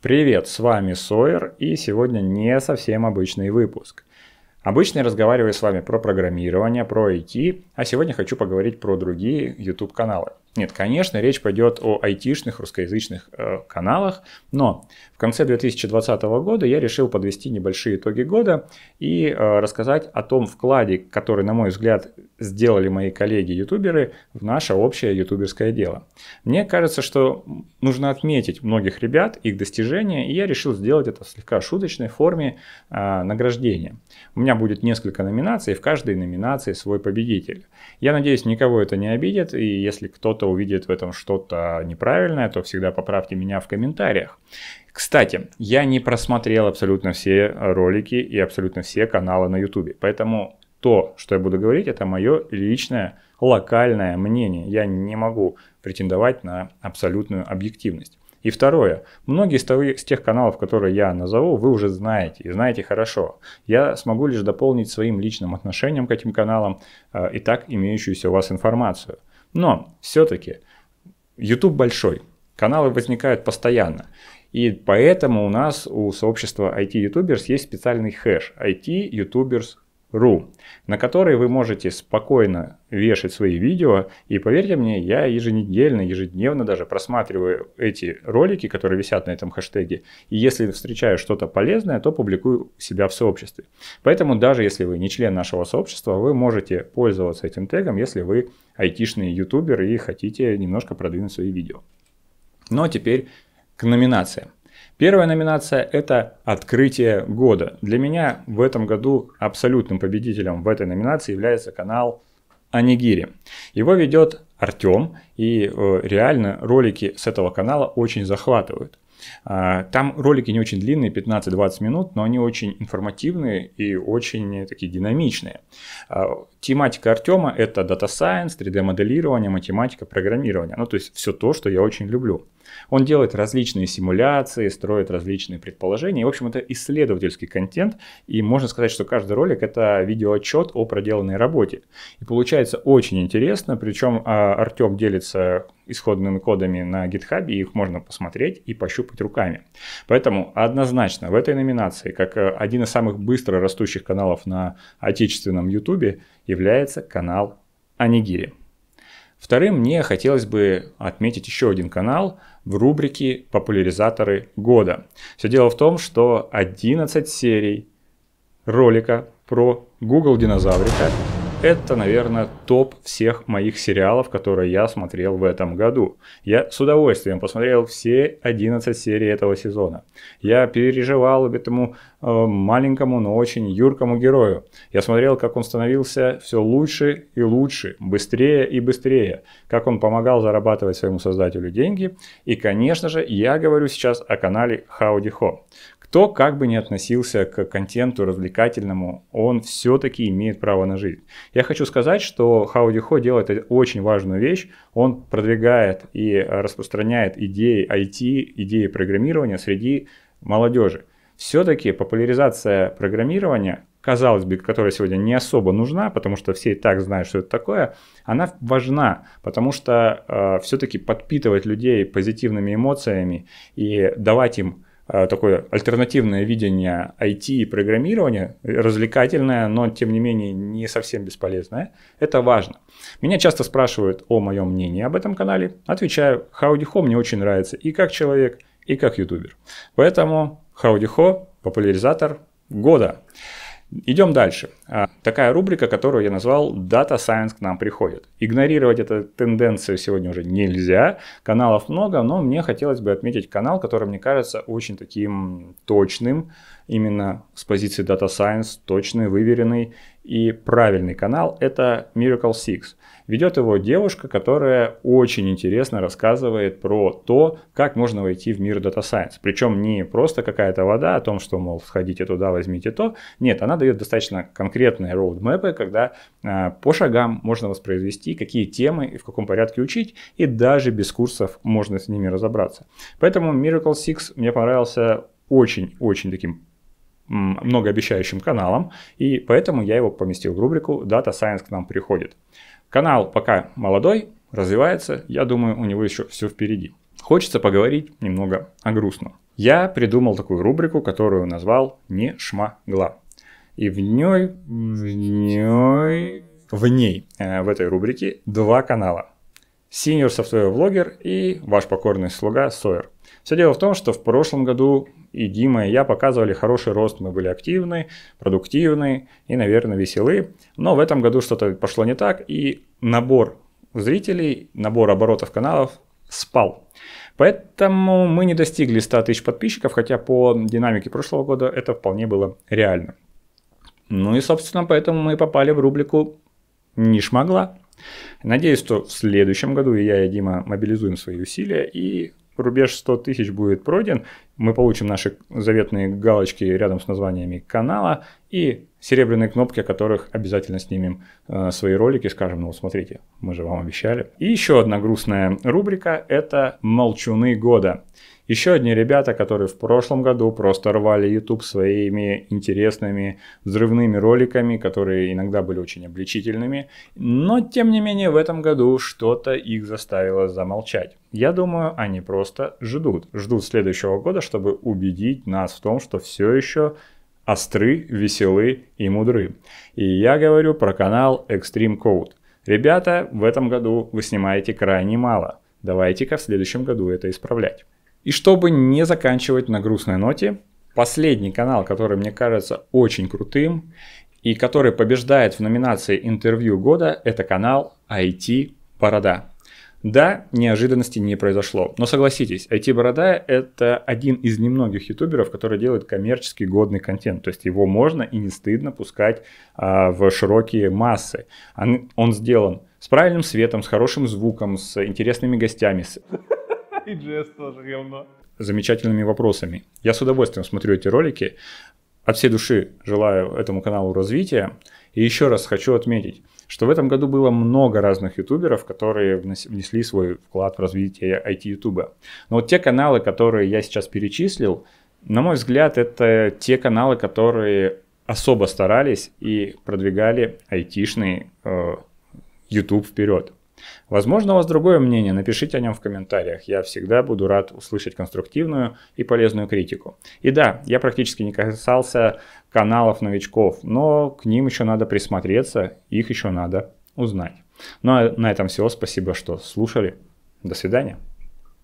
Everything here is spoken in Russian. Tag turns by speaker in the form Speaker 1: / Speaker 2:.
Speaker 1: Привет, с вами Сойер, и сегодня не совсем обычный выпуск. Обычно я разговариваю с вами про программирование, про IT, а сегодня хочу поговорить про другие YouTube-каналы. Нет, конечно, речь пойдет о айтишных русскоязычных э, каналах, но в конце 2020 года я решил подвести небольшие итоги года и э, рассказать о том вкладе, который, на мой взгляд, сделали мои коллеги-ютуберы в наше общее ютуберское дело. Мне кажется, что нужно отметить многих ребят, их достижения, и я решил сделать это в слегка шуточной форме э, награждения. У меня будет несколько номинаций, в каждой номинации свой победитель. Я надеюсь, никого это не обидит, и если кто-то увидит в этом что-то неправильное, то всегда поправьте меня в комментариях. Кстати, я не просмотрел абсолютно все ролики и абсолютно все каналы на YouTube, поэтому то, что я буду говорить, это мое личное локальное мнение. Я не могу претендовать на абсолютную объективность. И второе, многие из, из тех каналов, которые я назову, вы уже знаете и знаете хорошо. Я смогу лишь дополнить своим личным отношением к этим каналам э, и так имеющуюся у вас информацию. Но все-таки YouTube большой, каналы возникают постоянно. И поэтому у нас у сообщества IT-ютуберс есть специальный хэш IT-ютуберс ру, на который вы можете спокойно вешать свои видео. И поверьте мне, я еженедельно, ежедневно даже просматриваю эти ролики, которые висят на этом хэштеге. И если встречаю что-то полезное, то публикую себя в сообществе. Поэтому даже если вы не член нашего сообщества, вы можете пользоваться этим тегом, если вы айтишный ютубер и хотите немножко продвинуть свои видео. Но ну, а теперь к номинациям. Первая номинация – это «Открытие года». Для меня в этом году абсолютным победителем в этой номинации является канал Анигири. Его ведет Артем, и э, реально ролики с этого канала очень захватывают. А, там ролики не очень длинные, 15-20 минут, но они очень информативные и очень такие динамичные. А, тематика Артема – это Data Science, 3D-моделирование, математика, программирование. Ну, то есть все то, что я очень люблю. Он делает различные симуляции, строит различные предположения. В общем, это исследовательский контент. И можно сказать, что каждый ролик – это видеоотчет о проделанной работе. И получается очень интересно. Причем а, Артем делится исходными кодами на GitHub, и их можно посмотреть и пощупать руками. Поэтому однозначно в этой номинации, как э, один из самых быстро растущих каналов на отечественном YouTube, является канал Анигири. Вторым мне хотелось бы отметить еще один канал в рубрике «Популяризаторы года». Все дело в том, что 11 серий ролика про Google динозаврика это, наверное, топ всех моих сериалов, которые я смотрел в этом году. Я с удовольствием посмотрел все 11 серий этого сезона. Я переживал этому э, маленькому, но очень юркому герою. Я смотрел, как он становился все лучше и лучше, быстрее и быстрее, как он помогал зарабатывать своему создателю деньги. И, конечно же, я говорю сейчас о канале Howdy Ho. Кто как бы ни относился к контенту развлекательному, он все-таки имеет право на жизнь. Я хочу сказать, что Хауди Хо делает очень важную вещь. Он продвигает и распространяет идеи IT, идеи программирования среди молодежи. Все-таки популяризация программирования, казалось бы, которая сегодня не особо нужна, потому что все и так знают, что это такое, она важна, потому что э, все-таки подпитывать людей позитивными эмоциями и давать им такое альтернативное видение IT и программирования, развлекательное, но тем не менее не совсем бесполезное, это важно. Меня часто спрашивают о моем мнении об этом канале. Отвечаю, Howdy Ho мне очень нравится и как человек, и как ютубер. Поэтому Howdy Ho популяризатор года. Идем дальше. А, такая рубрика, которую я назвал Data Science к нам приходит. Игнорировать эту тенденцию сегодня уже нельзя. Каналов много, но мне хотелось бы отметить канал, который мне кажется очень таким точным, именно с позиции Data Science, точный, выверенный и правильный канал. Это Miracle Six. Ведет его девушка, которая очень интересно рассказывает про то, как можно войти в мир Data Science. Причем не просто какая-то вода о том, что, мол, сходите туда, возьмите то. Нет, она дает достаточно конкретные роудмэпы, когда э, по шагам можно воспроизвести, какие темы и в каком порядке учить, и даже без курсов можно с ними разобраться. Поэтому Miracle Six мне понравился очень-очень таким многообещающим каналом, и поэтому я его поместил в рубрику Data Science к нам приходит. Канал пока молодой, развивается, я думаю, у него еще все впереди. Хочется поговорить немного о грустном. я придумал такую рубрику, которую назвал «Не шмагла». И в ней, в ней, в ней, э, в этой рубрике два канала. Senior Software Vlogger и ваш покорный слуга Сойер. Все дело в том, что в прошлом году и Дима, и я показывали хороший рост, мы были активны, продуктивны и, наверное, веселы. Но в этом году что-то пошло не так, и набор зрителей, набор оборотов каналов спал. Поэтому мы не достигли 100 тысяч подписчиков, хотя по динамике прошлого года это вполне было реально. Ну и, собственно, поэтому мы попали в рубрику «Не шмогла». Надеюсь, что в следующем году я и Дима мобилизуем свои усилия и рубеж 100 тысяч будет пройден, мы получим наши заветные галочки рядом с названиями канала и серебряные кнопки, о которых обязательно снимем э, свои ролики, скажем, ну смотрите, мы же вам обещали. И еще одна грустная рубрика – это «Молчуны года». Еще одни ребята, которые в прошлом году просто рвали YouTube своими интересными взрывными роликами, которые иногда были очень обличительными, но тем не менее в этом году что-то их заставило замолчать. Я думаю, они просто ждут, ждут следующего года, чтобы убедить нас в том, что все еще остры, веселы и мудры. И я говорю про канал Extreme Code. Ребята, в этом году вы снимаете крайне мало. Давайте-ка в следующем году это исправлять. И чтобы не заканчивать на грустной ноте, последний канал, который мне кажется очень крутым и который побеждает в номинации интервью года, это канал IT Борода. Да, неожиданности не произошло. Но согласитесь, IT Борода – это один из немногих ютуберов, который делает коммерчески годный контент. То есть его можно и не стыдно пускать а, в широкие массы. Он, он сделан с правильным светом, с хорошим звуком, с интересными гостями. С...
Speaker 2: И Джесс тоже говно.
Speaker 1: Замечательными вопросами. Я с удовольствием смотрю эти ролики. От всей души желаю этому каналу развития. И еще раз хочу отметить, что в этом году было много разных ютуберов, которые внесли свой вклад в развитие IT-ютуба. Но вот те каналы, которые я сейчас перечислил, на мой взгляд, это те каналы, которые особо старались и продвигали айтишный э, YouTube вперед. Возможно, у вас другое мнение, напишите о нем в комментариях. Я всегда буду рад услышать конструктивную и полезную критику. И да, я практически не касался каналов новичков, но к ним еще надо присмотреться, их еще надо узнать. Ну а на этом все. Спасибо, что слушали. До свидания.